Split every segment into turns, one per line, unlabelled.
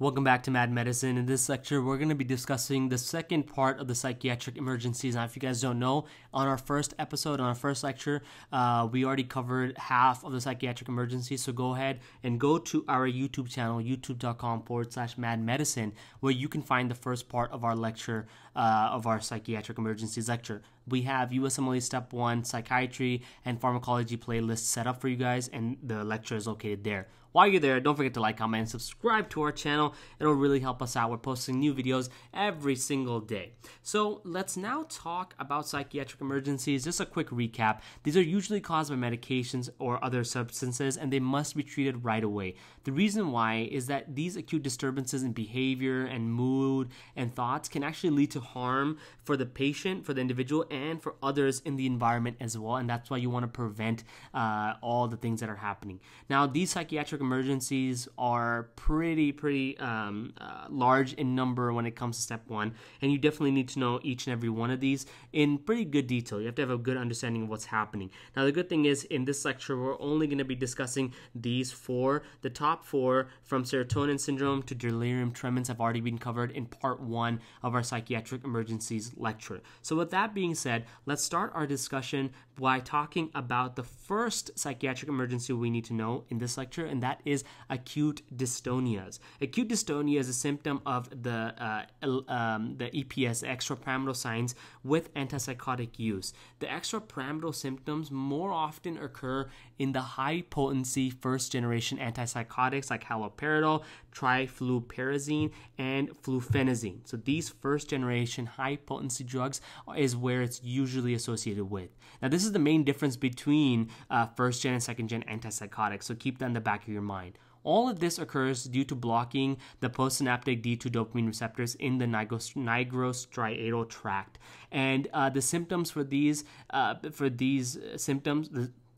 Welcome back to Mad Medicine. In this lecture, we're going to be discussing the second part of the psychiatric emergencies. Now, if you guys don't know, on our first episode, on our first lecture, uh, we already covered half of the psychiatric emergencies. So go ahead and go to our YouTube channel, youtube.com forward slash mad medicine, where you can find the first part of our lecture, uh, of our psychiatric emergencies lecture. We have USMLE Step 1 Psychiatry and Pharmacology playlists set up for you guys, and the lecture is located there. While you're there, don't forget to like, comment, and subscribe to our channel. It'll really help us out. We're posting new videos every single day. So let's now talk about psychiatric emergencies. Just a quick recap. These are usually caused by medications or other substances, and they must be treated right away. The reason why is that these acute disturbances in behavior and mood and thoughts can actually lead to harm for the patient, for the individual, and for others in the environment as well. And that's why you want to prevent uh, all the things that are happening. Now, these psychiatric emergencies are pretty, pretty um, uh, large in number when it comes to step one. And you definitely need to know each and every one of these in pretty good detail. You have to have a good understanding of what's happening. Now, the good thing is in this lecture, we're only going to be discussing these four. The top four from serotonin syndrome to delirium tremens have already been covered in part one of our psychiatric emergencies lecture. So, with that being said, let's start our discussion by talking about the first psychiatric emergency we need to know in this lecture, and that is acute dystonias. Acute dystonia is a symptom of the uh, um, the EPS, extrapyramidal signs, with antipsychotic use. The extrapyramidal symptoms more often occur in the high potency first generation antipsychotics like haloperidol, trifluoperazine, and fluphenazine. So these first generation high potency drugs is where it's usually associated with. Now this is the main difference between uh, first gen and second gen antipsychotics. So keep that in the back of your mind. All of this occurs due to blocking the postsynaptic D2 dopamine receptors in the nigrostriatal tract, and uh, the symptoms for these uh, for these symptoms,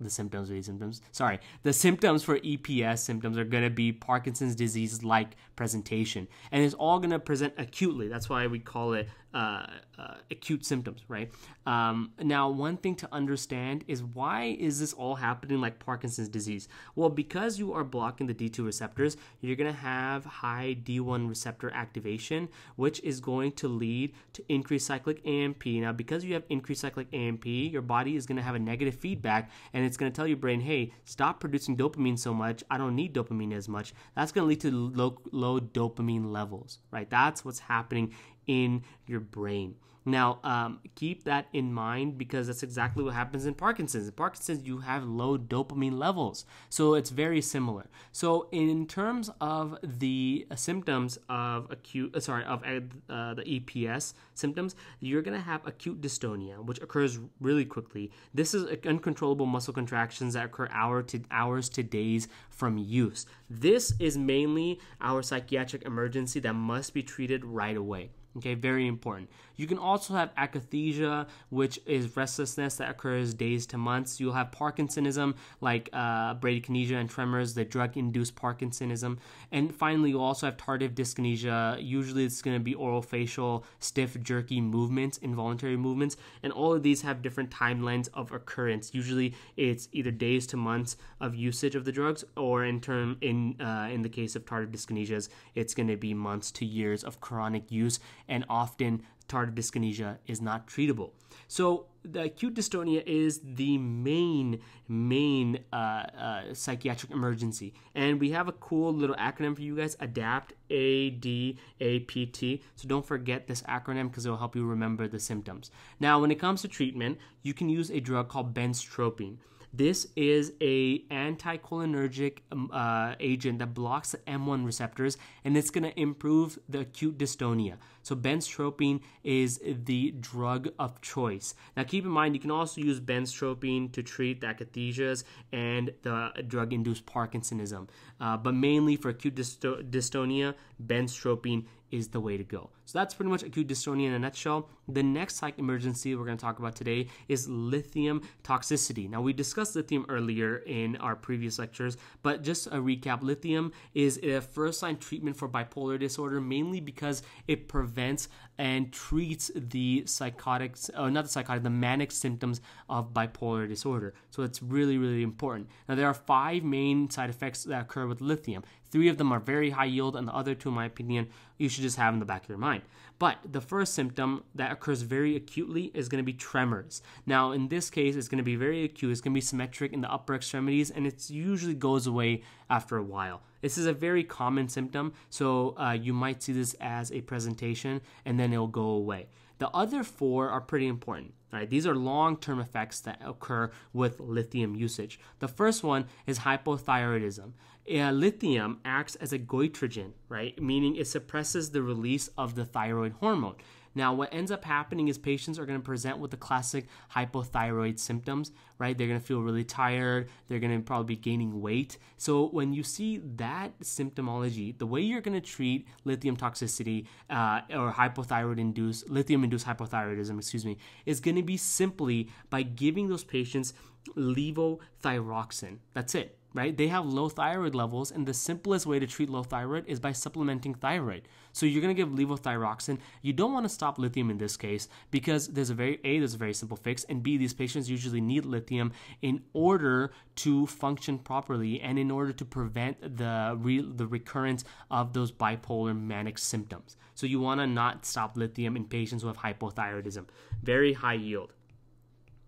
the symptoms these symptoms. Sorry, the symptoms for EPS symptoms are going to be Parkinson's disease like presentation, and it's all going to present acutely. That's why we call it uh, uh, acute symptoms, right? Um, now, one thing to understand is why is this all happening like Parkinson's disease? Well, because you are blocking the D2 receptors, you're going to have high D1 receptor activation, which is going to lead to increased cyclic AMP. Now, because you have increased cyclic AMP, your body is going to have a negative feedback, and it's going to tell your brain, "Hey, stop producing dopamine so much. I don't need dopamine as much." That's going to lead to low, low dopamine levels, right? That's what's happening in your brain. Now, um, keep that in mind because that's exactly what happens in Parkinson's. In Parkinson's, you have low dopamine levels, so it's very similar. So, in terms of the symptoms of acute, uh, sorry, of uh, the EPS symptoms, you're going to have acute dystonia, which occurs really quickly. This is uncontrollable muscle contractions that occur hour to hours to days from use. This is mainly our psychiatric emergency that must be treated right away. Okay, very important. You can also have akathisia, which is restlessness that occurs days to months. You'll have Parkinsonism, like uh, bradykinesia and tremors, the drug-induced Parkinsonism. And finally, you also have tardive dyskinesia. Usually, it's going to be oral facial, stiff, jerky movements, involuntary movements, and all of these have different timelines of occurrence. Usually, it's either days to months of usage of the drugs, or in term in uh, in the case of tardive dyskinesias, it's going to be months to years of chronic use and often tardive dyskinesia is not treatable. So the acute dystonia is the main main uh, uh, psychiatric emergency, and we have a cool little acronym for you guys: ADAPT, A D A P T. So don't forget this acronym because it will help you remember the symptoms. Now, when it comes to treatment, you can use a drug called benztropine. This is a anticholinergic um, uh, agent that blocks the M1 receptors, and it's going to improve the acute dystonia. So benztropine is the drug of choice. Now keep in mind, you can also use benztropine to treat the akathisias and the drug-induced Parkinsonism. Uh, but mainly for acute dysto- dystonia, benztropine is the way to go. So that's pretty much acute dystonia in a nutshell. The next psych emergency we're going to talk about today is lithium toxicity. Now, we discussed lithium earlier in our previous lectures, but just a recap lithium is a first line treatment for bipolar disorder mainly because it prevents and treats the psychotics, uh, not the psychotic, the manic symptoms of bipolar disorder. So it's really, really important. Now, there are five main side effects that occur with lithium Three of them are very high yield, and the other two, in my opinion, you should just have in the back of your mind. But the first symptom that occurs very acutely is going to be tremors. Now, in this case, it's going to be very acute. It's going to be symmetric in the upper extremities, and it usually goes away after a while. This is a very common symptom, so uh, you might see this as a presentation, and then it'll go away. The other four are pretty important. Right, these are long-term effects that occur with lithium usage. The first one is hypothyroidism. Uh, lithium acts as a goitrogen, right, meaning it suppresses the release of the thyroid hormone. Now, what ends up happening is patients are going to present with the classic hypothyroid symptoms, right? They're going to feel really tired. They're going to probably be gaining weight. So, when you see that symptomology, the way you're going to treat lithium toxicity uh, or hypothyroid induced, lithium induced hypothyroidism, excuse me, is going to be simply by giving those patients levothyroxine. That's it right? They have low thyroid levels, and the simplest way to treat low thyroid is by supplementing thyroid. So you're gonna give levothyroxine. You don't want to stop lithium in this case because there's a very a there's a very simple fix, and b these patients usually need lithium in order to function properly and in order to prevent the re- the recurrence of those bipolar manic symptoms. So you want to not stop lithium in patients who have hypothyroidism. Very high yield.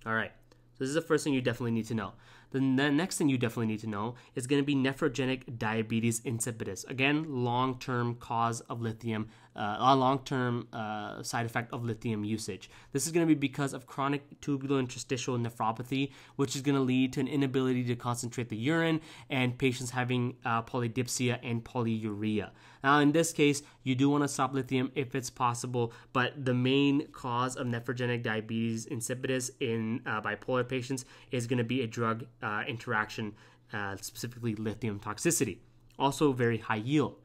All right. So this is the first thing you definitely need to know. The next thing you definitely need to know is going to be nephrogenic diabetes insipidus. Again, long term cause of lithium, a long term uh, side effect of lithium usage. This is going to be because of chronic tubulointerstitial nephropathy, which is going to lead to an inability to concentrate the urine and patients having uh, polydipsia and polyuria. Now, in this case, you do want to stop lithium if it's possible, but the main cause of nephrogenic diabetes insipidus in uh, bipolar patients is going to be a drug uh, interaction, uh, specifically lithium toxicity. Also, very high yield.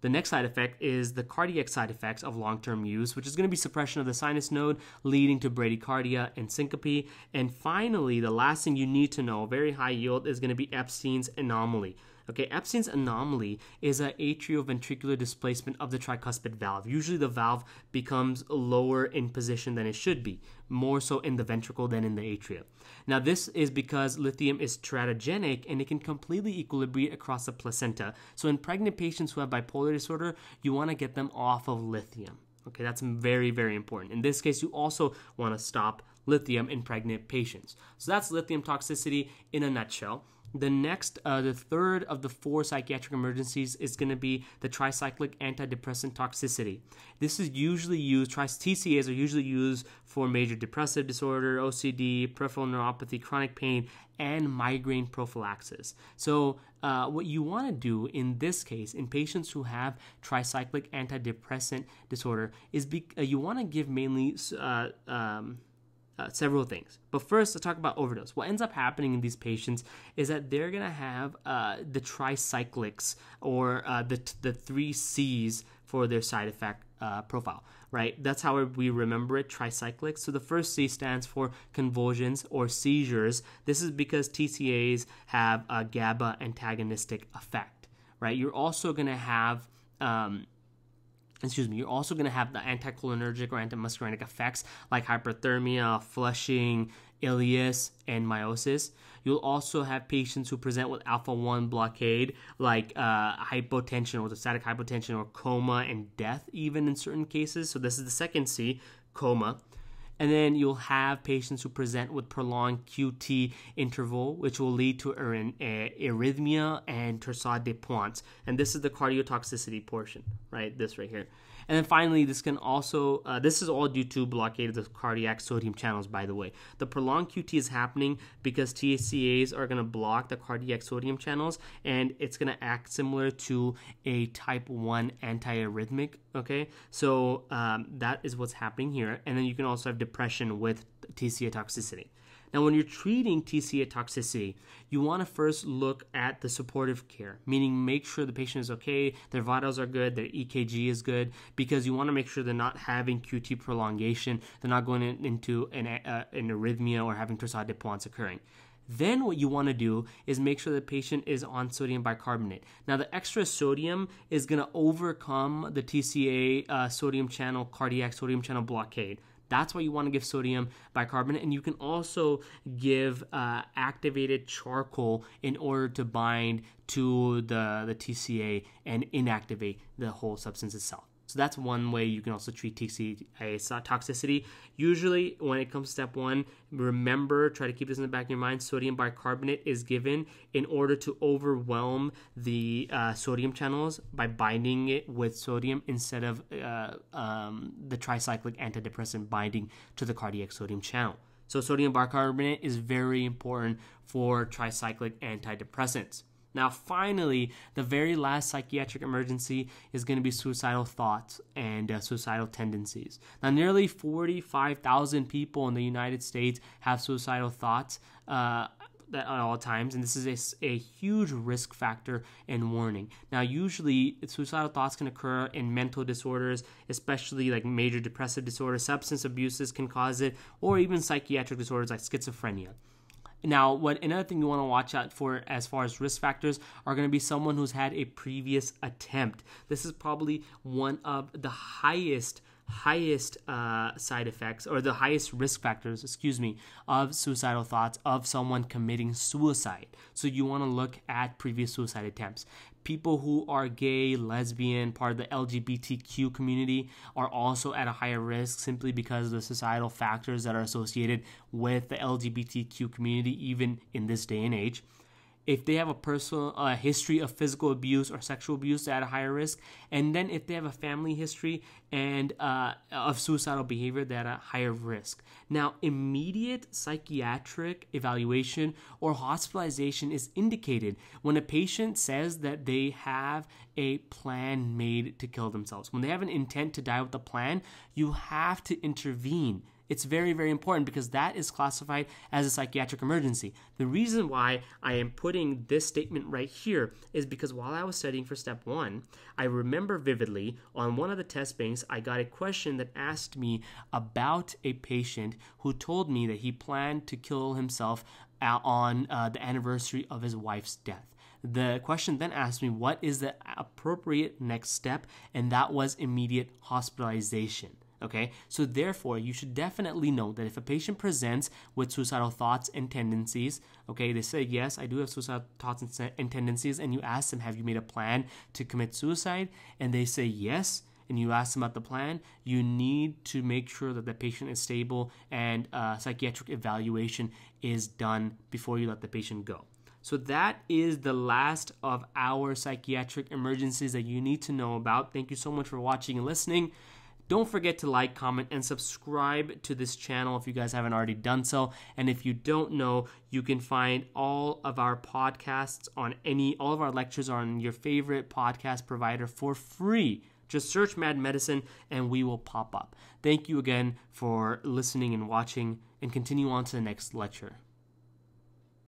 The next side effect is the cardiac side effects of long term use, which is going to be suppression of the sinus node, leading to bradycardia and syncope. And finally, the last thing you need to know, very high yield, is going to be Ebstein's anomaly. Okay, Ebstein's anomaly is an atrioventricular displacement of the tricuspid valve. Usually the valve becomes lower in position than it should be, more so in the ventricle than in the atria. Now, this is because lithium is teratogenic and it can completely equilibrate across the placenta. So, in pregnant patients who have bipolar disorder, you want to get them off of lithium. Okay, that's very, very important. In this case, you also want to stop lithium in pregnant patients. So, that's lithium toxicity in a nutshell. The next, uh, the third of the four psychiatric emergencies is going to be the tricyclic antidepressant toxicity. This is usually used, TCAs are usually used for major depressive disorder, OCD, peripheral neuropathy, chronic pain, and migraine prophylaxis. So, uh, what you want to do in this case, in patients who have tricyclic antidepressant disorder, is be, uh, you want to give mainly uh, um, uh, several things. But first, let's talk about overdose. What ends up happening in these patients is that they're going to have uh, the tricyclics or uh, the, the three C's for their side effect uh, profile, right? That's how we remember it, tricyclics. So the first C stands for convulsions or seizures. This is because TCAs have a GABA antagonistic effect, right? You're also going to have um, excuse me, you're also going to have the anticholinergic or antimuscarinic effects like hyperthermia, flushing, ileus, and miosis. You'll also have patients who present with alpha 1 blockade, like uh, hypotension, orthostatic hypotension, or coma and death, even in certain cases. So, this is the second C, coma. And then you'll have patients who present with prolonged QT interval, which will lead to eh, arrhythmia and torsade de pointes. And this is the cardiotoxicity portion, right? This right here. And then finally, this can also, uh, this is all due to blockade of the cardiac sodium channels, by the way. The prolonged QT is happening because TCAs are going to block the cardiac sodium channels and it's going to act similar to a type 1 antiarrhythmic, okay? So um, that is what's happening here. And then you can also have depression with TCA toxicity. Now, when you're treating TCA toxicity, you want to first look at the supportive care, meaning make sure the patient is okay, their vitals are good, their EKG is good, because you want to make sure they're not having QT prolongation, they're not going into an, uh, an arrhythmia or having torsade de pointes occurring. Then what you want to do is make sure the patient is on sodium bicarbonate. Now the extra sodium is going to overcome the TCA uh, sodium channel cardiac sodium channel blockade That's why you want to give sodium bicarbonate. And you can also give uh, activated charcoal in order to bind to the, the TCA and inactivate the whole substance itself. So that's one way you can also treat TCA toxicity. Usually, when it comes to step one, remember, try to keep this in the back of your mind sodium bicarbonate is given in order to overwhelm the uh, sodium channels by binding it with sodium instead of uh, um, the tricyclic antidepressant binding to the cardiac sodium channel. So, sodium bicarbonate is very important for tricyclic antidepressants. Now, finally, the very last psychiatric emergency is going to be suicidal thoughts and uh, suicidal tendencies. Now, nearly 45,000 people in the United States have suicidal thoughts. Uh, at all times, and this is a, a, huge risk factor and warning. Now, usually, suicidal thoughts can occur in mental disorders, especially like major depressive disorder, substance abuses can cause it, or even psychiatric disorders like schizophrenia. Now, what another thing you want to watch out for as far as risk factors are going to be someone who's had a previous attempt. This is probably one of the highest highest uh, side effects or the highest risk factors, excuse me, of suicidal thoughts of someone committing suicide. So you want to look at previous suicide attempts people who are gay, lesbian, part of the LGBTQ community are also at a higher risk simply because of the societal factors that are associated with the LGBTQ community, even in this day and age if they have a personal uh, history of physical abuse or sexual abuse, at a higher risk. And then if they have a family history and uh, of suicidal behavior, they're at a higher risk. Now, immediate psychiatric evaluation or hospitalization is indicated when a patient says that they have a plan made to kill themselves. When they have an intent to die with a plan, you have to intervene. It's very, very important because that is classified as a psychiatric emergency. The reason why I am putting this statement right here is because while I was studying for step one, I remember vividly on one of the test banks, I got a question that asked me about a patient who told me that he planned to kill himself on uh, the anniversary of his wife's death. The question then asked me, What is the appropriate next step? And that was immediate hospitalization. Okay, so therefore, you should definitely know that if a patient presents with suicidal thoughts and tendencies, okay, they say, Yes, I do have suicidal thoughts and tendencies, and you ask them, Have you made a plan to commit suicide? And they say, Yes, and you ask them about the plan, you need to make sure that the patient is stable and uh, psychiatric evaluation is done before you let the patient go. So, that is the last of our psychiatric emergencies that you need to know about. Thank you so much for watching and listening. Don't forget to like, comment, and subscribe to this channel if you guys haven't already done so. And if you don't know, you can find all of our podcasts on any, all of our lectures on your favorite podcast provider for free. Just search Mad Medicine and we will pop up. Thank you again for listening and watching, and continue on to the next lecture.